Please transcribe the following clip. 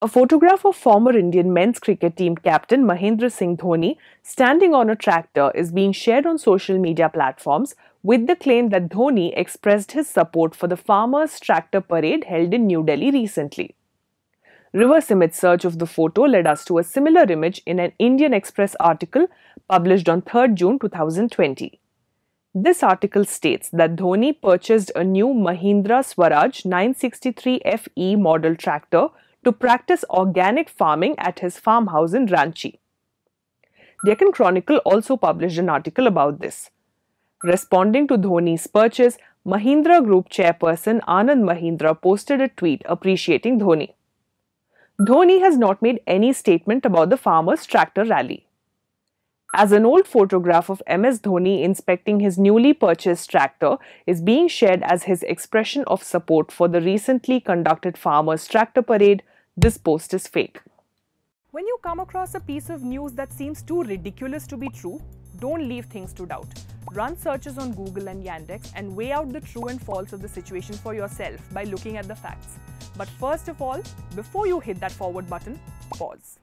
A photograph of former Indian men's cricket team captain Mahendra Singh Dhoni standing on a tractor is being shared on social media platforms with the claim that Dhoni expressed his support for the farmers' tractor parade held in New Delhi recently. Reverse image search of the photo led us to a similar image in an Indian Express article published on 3rd June 2020. This article states that Dhoni purchased a new Mahindra Swaraj 963 FE model tractor to practice organic farming at his farmhouse in Ranchi. Deccan Chronicle also published an article about this. Responding to Dhoni's purchase, Mahindra Group chairperson Anand Mahindra posted a tweet appreciating Dhoni. Dhoni has not made any statement about the farmers' tractor rally. As an old photograph of MS Dhoni inspecting his newly purchased tractor is being shared as his expression of support for the recently conducted farmers' tractor parade, this post is fake. When you come across a piece of news that seems too ridiculous to be true, don't leave things to doubt. Run searches on Google and Yandex and weigh out the true and false of the situation for yourself by looking at the facts. But first of all, before you hit that forward button, pause.